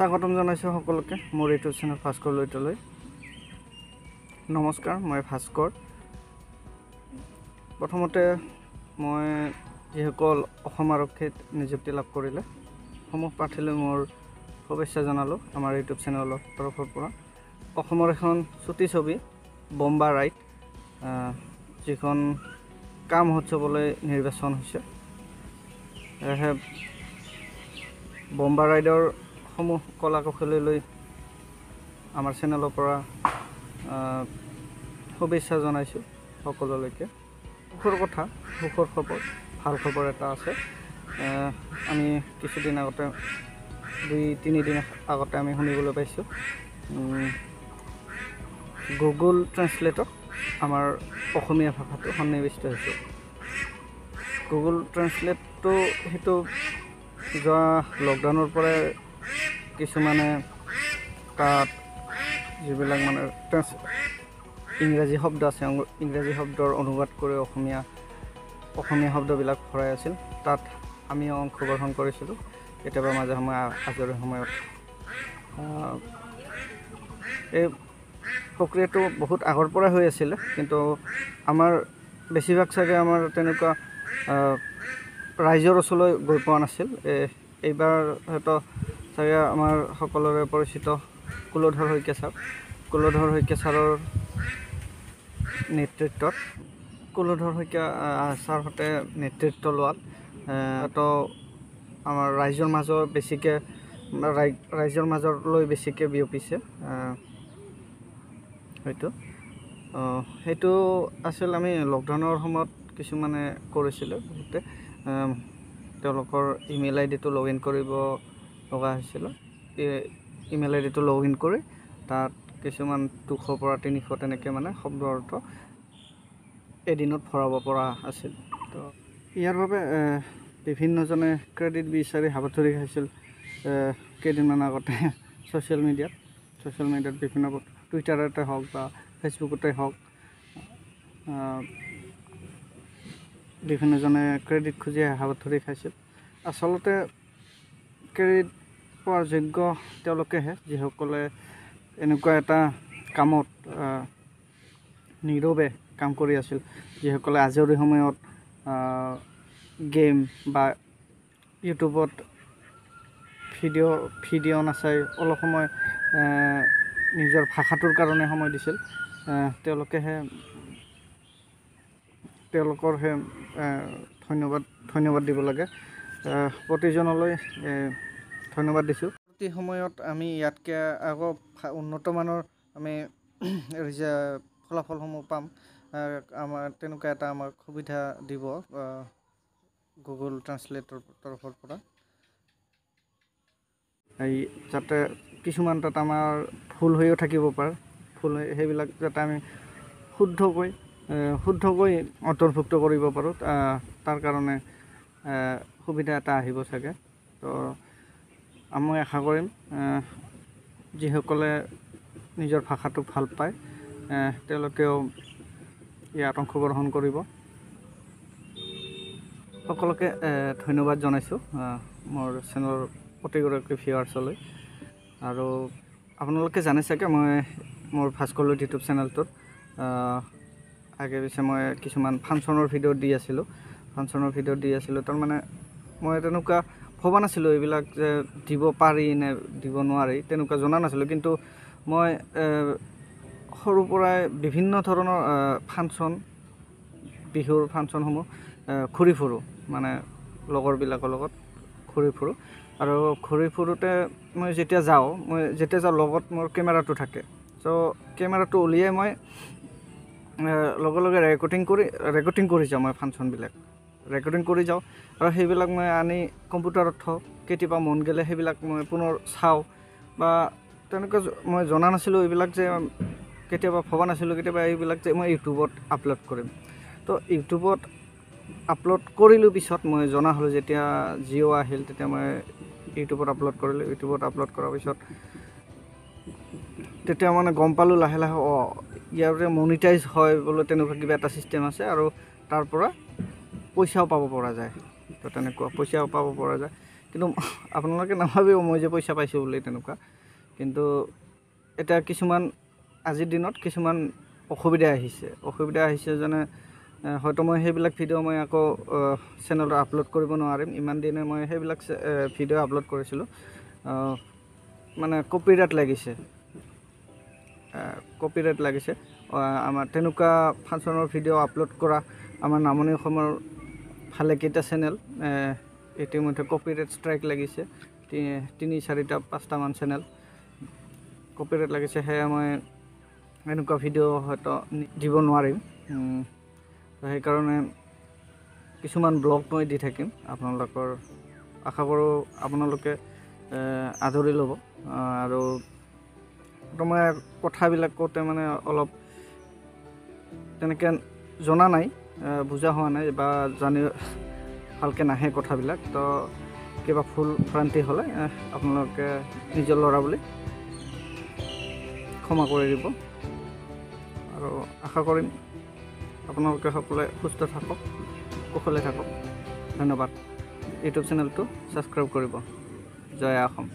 স্বাগতম জনাইছোঁ সকলোকে মোৰ ইউটিউব চেনেল ভাস্কৰ লৈতলৈ নমস্কাৰ মই ভাস্কৰ। প্ৰথমতে মই যিসকল অসম আৰক্ষীত নিযুক্তি লাভ কৰিলে সমূহ প্ৰাৰ্থীলৈ মোৰ শুভেচ্ছা জনালোঁ আমাৰ ইউটিউব চেনেলৰ তৰফৰ পৰা। অসমৰ এখন চুটি ছবি বম্বা আহ, যিখন কাম মহোৎসৱলৈ নিৰ্বাচন হৈছে। সেয়েহে বম্বা ৰাইডৰ সমূহ কলা কৌশলীলৈ আমাৰ চেনেলৰ পৰা শুভেচ্ছা জনাইছোঁ সকলোলৈকে। সুখৰ কথা সুখৰ খবৰ ভাল খবৰ এটা আছে। আমি কিছুদিন আগতে দুই তিনিদিন আগতে আমি শুনিবলৈ পাইছোঁ গুগল ট্ৰেঞ্চলেটত আমাৰ অসমীয়া ভাষাটো সন্নিৱিষ্ট হৈছে। গুগল ট্ৰেঞ্চলেটটো সেইটো যোৱা লকডাউনৰ পৰাই কিছুমানে তাত যিবিলাক মানে ইংৰাজী শব্দ আছে ইংৰাজী শব্দৰ অনুবাদ কৰি অসমীয়া অসমীয়া শব্দবিলাক ভৰাই আছিল। তাত আমিও অংশগ্ৰহণ কৰিছিলোঁ। কেতিয়াবা মাজে সময়ে আজৰি সময়ত এই প্ৰক্ৰিয়াটো বহুত আগৰ পৰাই হৈ আছিলে কিন্তু আমাৰ বেছিভাগ চাগে আমাৰ তেনেকুৱা ৰাইজৰ ওচৰলৈ গৈ পোৱা নাছিল। এইবাৰ হয়তো চাগে আমাৰ সকলোৰে পৰিচিত কুলধৰ শইকীয়া ছাৰ। কুলধৰ শইকীয়া ছাৰৰ নেতৃত্বত কুলধৰ শইকীয়া ছাৰহঁতে নেতৃত্ব লোৱাত তো আমাৰ ৰাইজৰ মাজৰ বেছিকৈ ৰাই- ৰাইজৰ মাজলৈ বেছিকৈ বিয়পিছে হয়তো। সেইটো আছিল আমি লকডাউনৰ সময়ত কিছুমানে কৰিছিলোঁ তেওঁলোকৰ ইমেইল আই ডিটো লগ ইন কৰিব লগা হৈছিল। ইমেইল আই ডিটো লগ ইন কৰি তাত কিছুমান দুশৰ পৰা তিনিশ তেনেকৈ মানে শব্দ অৰ্থ এদিনত ভৰাব পৰা আছিল। তো ইয়াৰ বাবে বিভিন্নজনে ক্ৰেডিট বিচাৰি হাবাথুৰি খাইছিল কেইদিনমান আগতে ছ'চিয়েল মিডিয়াত ছ'চিয়েল মিডিয়াত বিভিন্ন টুইটাৰতে হওক বা ফেচবুকতে হওক বিভিন্নজনে ক্ৰেডিট খুজি হাবাথুৰি খাইছিল। আচলতে ক্ৰেডিট পোৱাৰ যোগ্য তেওঁলোকেহে যিসকলে এনেকুৱা এটা কামত নীৰৱে কাম কৰি আছিল যিসকলে আজৰি সময়ত গেম বা ইউটিউবত ভিডিঅ' ভিডিঅ' নাচাই অলপ সময় নিজৰ ভাষাটোৰ কাৰণে সময় দিছিল তেওঁলোকেহে তেওঁলোকৰহে ধন্যবাদ ধন্যবাদ দিব লাগে প্ৰতিজনলৈ ধন্যবাদ দিছোঁ। প্ৰতি সময়ত আমি ইয়াতকৈ আকৌ উন্নতমানৰ আমি ফলাফলসমূহ পাম। আমাৰ তেনেকুৱা এটা আমাক সুবিধা দিব গুগল ট্ৰান্সলেটৰ তৰফৰ পৰা। এই যাতে কিছুমান তাত আমাৰ ভুল হৈও থাকিব পাৰে। ভুল সেইবিলাক যাতে আমি শুদ্ধকৈ শুদ্ধকৈ অন্তৰ্ভুক্ত কৰিব পাৰোঁ। তাৰ কাৰণে সুবিধা এটা আহিব চাগে। তো মই আশা কৰিম যিসকলে নিজৰ ভাষাটোক ভাল পায় তেওঁলোকেও ইয়াত অংশগ্ৰহণ কৰিব। সকলোকে ধন্যবাদ জনাইছোঁ মোৰ চেনেলৰ প্ৰতিগৰাকী ভিউৱাৰ্ছলৈ। আৰু আপোনালোকে জানে চাগে মই মোৰ ভাস্কৰলৈ ইউটিউব চেনেলটোত আগে পিছে মই কিছুমান ফাংচনৰ ভিডিঅ' দি আছিলোঁ। ফাংচনৰ ভিডিঅ' দি আছিলোঁ তাৰমানে মই তেনেকুৱা ভবা নাছিলোঁ এইবিলাক যে দিব পাৰি নে দিব নোৱাৰি তেনেকুৱা জনা নাছিলোঁ। কিন্তু মই সৰুৰ পৰাই বিভিন্ন ধৰণৰ ফাংচন বিহুৰ ফাংচনসমূহ ঘূৰি ফুৰোঁ মানে লগৰবিলাকৰ লগত ঘূৰি ফুৰোঁ। আৰু ঘূৰি ফুৰোঁতে মই যেতিয়া যাওঁ মই যেতিয়া যাওঁ লগত মোৰ কেমেৰাটো থাকে। চ' কেমেৰাটো উলিয়াই মই লগে লগে ৰেকৰ্ডিং কৰি ৰেকৰ্ডিং কৰি যাওঁ মই ফাংচনবিলাক। ৰেকৰ্ডিং কৰি যাওঁ। আৰু সেইবিলাক মই আনি কম্পিউটাৰত থওঁ। কেতিয়াবা মন গ'লে সেইবিলাক মই পুনৰ চাওঁ। বা তেনেকুৱা জ- মই জনা নাছিলোঁ এইবিলাক যে কেতিয়াবা ভবা নাছিলোঁ কেতিয়াবা এইবিলাক যে মই ইউটিউবত আপলোড কৰিম। তো ইউটিউবত আপলোড কৰিলোঁ পিছত মই জনা হ'লোঁ যেতিয়া জিঅ' আহিল তেতিয়া মই ইউটিউবত আপলোড কৰিলোঁ। ইউটিউবত আপলোড কৰাৰ পিছত তেতিয়া মানে গম পালোঁ লাহে লাহে অঁ ইয়াৰে মনিটাইজ হয় বোলে তেনেকুৱা কিবা এটা ছিষ্টেম আছে। আৰু তাৰ পৰা পইচাও পাব পৰা যায়। তো তেনেকুৱা পইচাও পাব পৰা যায়। কিন্তু আপোনালোকে নাভাবিব মই যে পইচা পাইছোঁ বুলি তেনেকুৱা। কিন্তু এতিয়া কিছুমান আজিৰ দিনত কিছুমান অসুবিধা আহিছে। অসুবিধা আহিছে যেনে হয়তো মই সেইবিলাক ভিডিঅ' মই আকৌ চেনেলত আপলোড কৰিব নোৱাৰিম। ইমান দিনে মই সেইবিলাক ভিডিঅ' আপলোড কৰিছিলোঁ। মানে কপিৰাইট লাগিছে। কপিৰাইট লাগিছে। আমাৰ তেনেকুৱা ফাংচনৰ ভিডিঅ' আপলোড কৰা আমাৰ নামনি অসমৰ ভালেকেইটা চেনেল ইতিমধ্যে কপিৰাইট ষ্ট্ৰাইক লাগিছে তিনি চাৰিটা পাঁচটামান চেনেল। কপিৰাইট লাগিছে সেয়া মই এনেকুৱা ভিডিঅ' হয়তো দিব নোৱাৰিম। সেইকাৰণে কিছুমান ব্লগ মই দি থাকিম আপোনালোকৰ আশা কৰোঁ আপোনালোকে আদৰি ল'ব। আৰু মই কথাবিলাক কওঁতে মানে অলপ তেনেকৈ জনা নাই। বুজা হোৱা নাই বা জানি ভালকৈ নাহে কথাবিলাক। তো কিবা ভুল ভ্ৰান্তি হ'লে আপোনালোকে নিজৰ ল'ৰা বুলি ক্ষমা কৰি দিব। আৰু আশা কৰিম আপোনালোকে সকলোৱে সুস্থ থাকক কুশলে থাকক। ধন্যবাদ। ইউটিউব চেনেলটো ছাবস্ক্ৰাইব কৰিব। জয় অসম